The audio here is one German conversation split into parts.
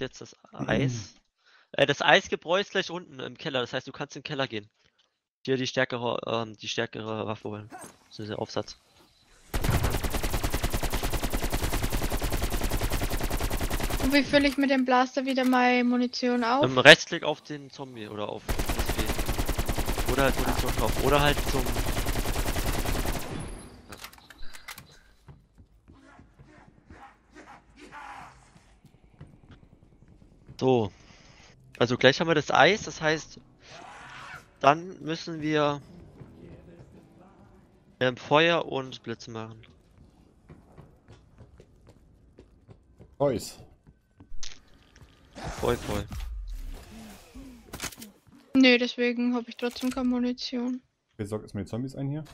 jetzt das Eis. Äh, das Eisgebräu ist gleich unten im Keller, das heißt, du kannst in den Keller gehen. Dir die stärkere, ähm, die stärkere Waffe holen. Das ist der Aufsatz. Und wie fülle ich mit dem Blaster wieder meine Munition auf? Ähm, Rechtsklick auf den Zombie oder auf das. Oder halt Munition drauf. Oder halt zum. So. Also gleich haben wir das Eis, das heißt, dann müssen wir ähm, Feuer und Blitze machen. Boys. Voll, voll. Nö, deswegen habe ich trotzdem keine Munition. Wer sorgt erstmal die Zombies ein hier?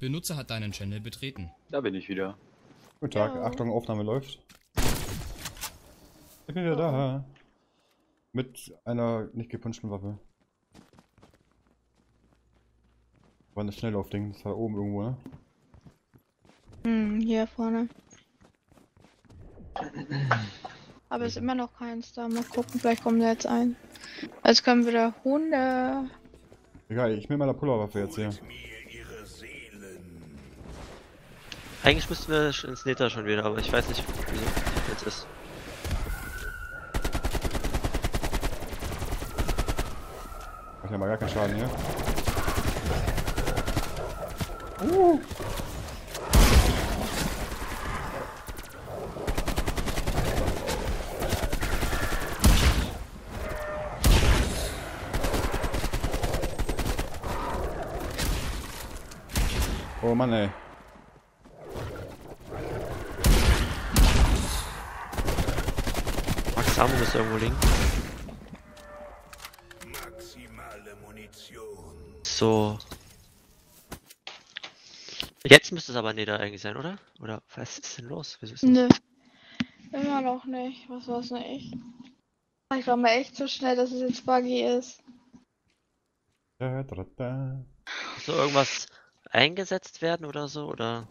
Benutzer hat deinen Channel betreten. Da bin ich wieder. Guten Tag, Ja. Achtung, Aufnahme läuft. Ich bin wieder da. Mit einer nicht gepunchten Waffe. War eine Schnelllaufding, das war oben irgendwo, ne? Hm, hier vorne. Aber ist immer noch keins da. Mal gucken, vielleicht kommt da jetzt ein. Also können wir da Hunde. Egal, ich nehme meine Pulverwaffe jetzt hier. Eigentlich müssten wir ins Nether schon wieder, aber ich weiß nicht, wieso jetzt ist. Macht ja mal gar keinen Schaden hier. Oh Mann ey. Ammo müsste irgendwo liegen. Maximale Munition. So. Jetzt müsste es aber Nether eigentlich sein, oder? Oder was ist denn los? Wieso ist das? Nö. Immer noch nicht. Was war's denn echt? Ich war mal echt so schnell, dass es jetzt buggy ist. Da, da, da. So irgendwas eingesetzt werden oder so? Oder?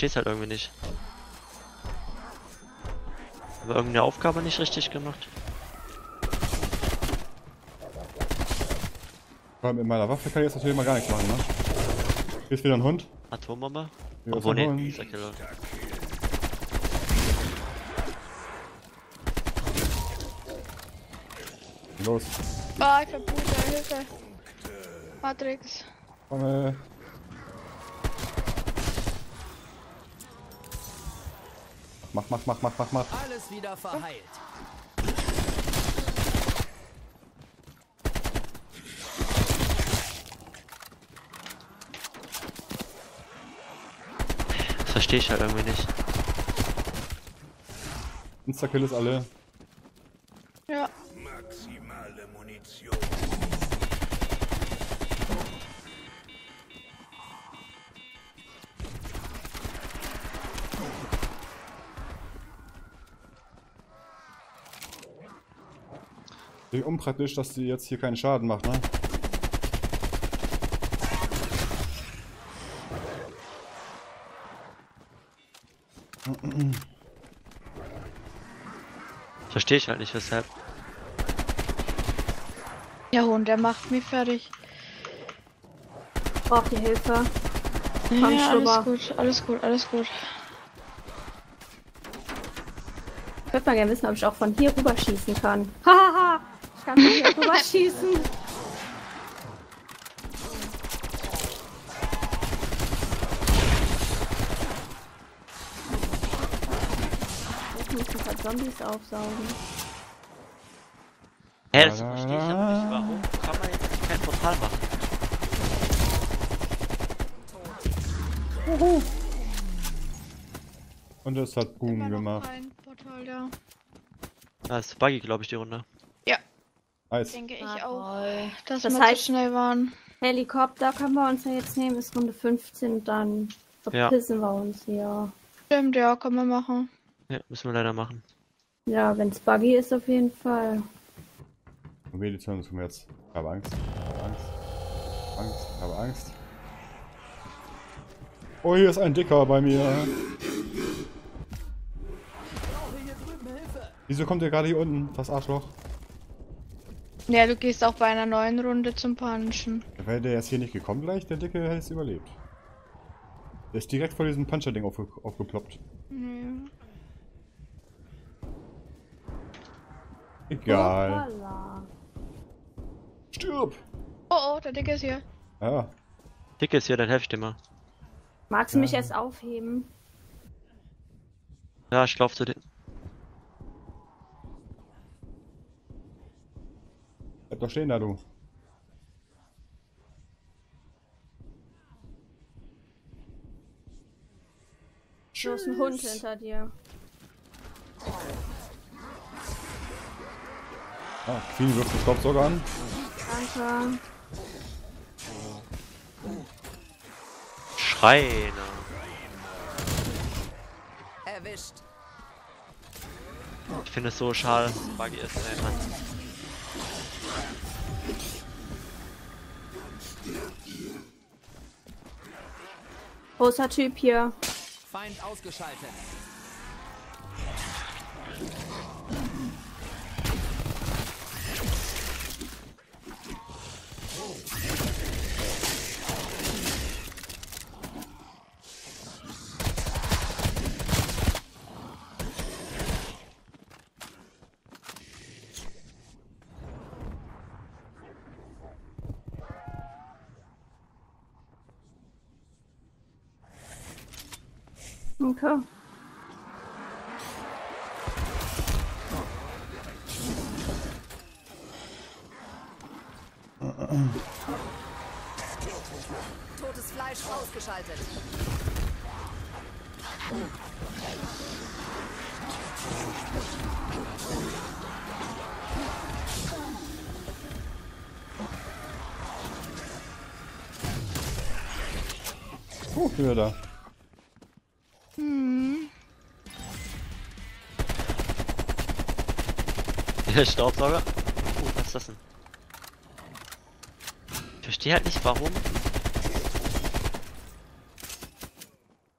Versteh's halt irgendwie nicht. Aber irgendeine Aufgabe nicht richtig gemacht. Vor allem mit meiner Waffe kann ich jetzt natürlich mal gar nichts machen, ne? Hier ist wieder ein Hund. Atombombe? Ist Obwohl, Hund. dieser Killer. Los. Ah, ich verblute, Hilfe. Matrix. Komme. Mach, mach, mach, mach, mach, mach. Alles wieder verheilt. Das verstehe ich halt irgendwie nicht. Insta-Kill ist alle. Ja. Maximale Munition. Wie unpraktisch, dass die jetzt hier keinen Schaden macht, ne? Verstehe ich halt nicht, weshalb. Der Hund, der macht mich fertig. Braucht ihr Hilfe? Ja, alles gut, alles gut, alles gut. Ich würde mal gerne wissen, ob ich auch von hier rüber schießen kann. Hahaha! Ich kann von hier rüber schießen. Jetzt muss ich halt Zombies aufsaugen. Hä, das verstehe ich aber nicht. Warum kann man jetzt kein Portal machen? Und es hat Boom gemacht. Portal da. Ah, ist buggy, glaube ich, die Runde. Eis. Denke ich Ah, auch. toll. Dass Das wir heißt- zu schnell waren. Helikopter können wir uns ja jetzt nehmen, ist Runde 15, dann Ja. verpissen wir uns hier. Stimmt, ja, kann man machen. Ja, müssen wir leider machen. Ja, wenn's buggy ist, auf jeden Fall. Und wir die Zone kommen jetzt. Ich habe Angst. Ich habe Angst. Angst. Ich habe Angst. Oh, hier ist ein Dicker bei mir. Wieso kommt der gerade hier unten, das Arschloch? Ja, du gehst auch bei einer neuen Runde zum Punchen. Wäre der jetzt hier nicht gekommen gleich, der Dicke hätte es überlebt. Der ist direkt vor diesem Puncher-Ding aufge aufgeploppt. Ja. Egal. Hoppala. Stirb! Oh, oh, der Dicke ist hier. Ja, Dick ist hier, dann helf ich dir mal. Magst du mich Ja. erst aufheben? Ja, ich lauf zu dir. Bleib doch stehen da, du. Du hast einen Hund hinter dir. Ah, Queen wirft den Staubsauger an. Danke. Schreiner. Erwischt. Ich finde es so schade, dass es Buggy ist, ey, Mann. Großer Typ hier. Feind ausgeschaltet. Okay. Totes Fleisch ausgeschaltet. Oh, wieder da. Der Staubsauger. Oh, was ist das denn? Ich verstehe halt nicht, warum.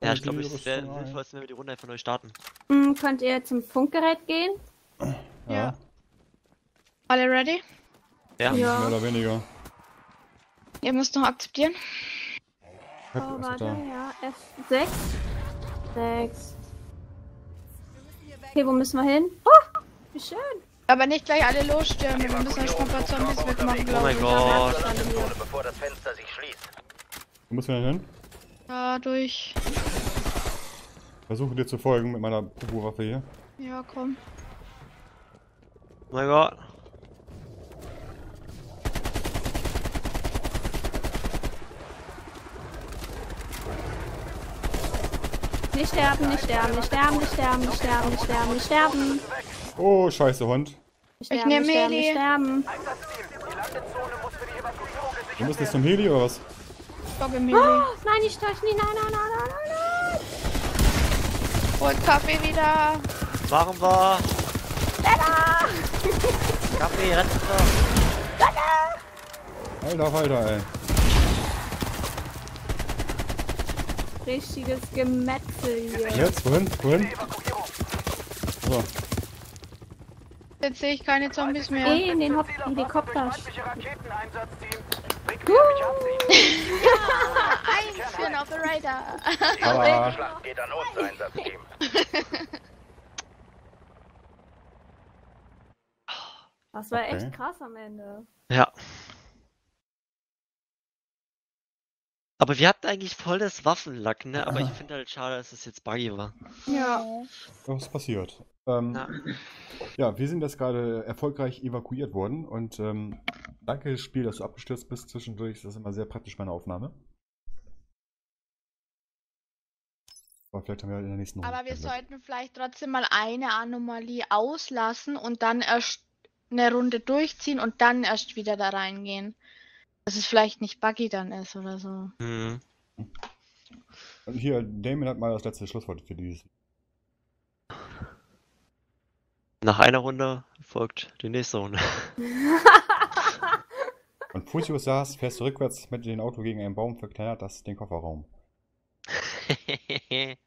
Ja, ich glaube, es wäre sinnvoll, wenn wir die Runde einfach neu starten. Hm, könnt ihr zum Funkgerät gehen? Ja. Alle ready? Ja. Ja. Mehr oder weniger. Ihr müsst noch akzeptieren. Oh, warte, da. ja. F6. 6. Okay, wo müssen wir hin? Oh, wie schön. Aber nicht gleich alle losstürmen. Wir müssen mal ein paar Zombies wegmachen, Oh glaube mein ich. Gott. bevor das Fenster sich schließt. Wo müssen wir denn hin? Da durch. Versuche dir zu folgen mit meiner Popo-Waffe hier. Ja, komm. Oh mein Gott. Nicht sterben, nicht sterben, nicht sterben, nicht sterben, nicht sterben, nicht sterben, nicht sterben. Oh, scheiße, Hund. Sterben, nehm nicht sterben, Heli. sterben. Wir müssen jetzt zum Heli oder was? Stock im Oh, Heli. nein, ich touch nie, nein, nein, nein, nein, nein, nein. Holt Kaffee wieder. Machen wir? Kaffee, retten wir. Alter, Alter, ey. Richtiges Gemetzel hier. Jetzt, wohin? Wohin? So, Jetzt sehe ich keine Zombies mehr. Geh in den Hop Helikopter. Eins für einen Operator. aber geht an uns, Einsatzteam. Das war echt Okay. krass am Ende. Ja. Aber wir hatten eigentlich voll das Waffenlack, ne? Aber ich finde halt schade, dass es jetzt buggy war. Ja. was ist passiert? Ähm, Ja. ja, wir sind jetzt gerade erfolgreich evakuiert worden und ähm, danke Spiel, dass du abgestürzt bist zwischendurch. Das ist immer sehr praktisch bei einer Aufnahme. Aber vielleicht haben wir in der nächsten Runde. Aber wir sollten vielleicht trotzdem mal eine Anomalie auslassen und dann erst eine Runde durchziehen und dann erst wieder da reingehen. Dass es vielleicht nicht buggy dann ist oder so. Hm. Und hier, Damien hat mal das letzte Schlusswort für dieses. Nach einer Runde folgt die nächste Runde. Und Fusius saß, fährst du rückwärts mit dem Auto gegen einen Baum, verkleinert das den Kofferraum.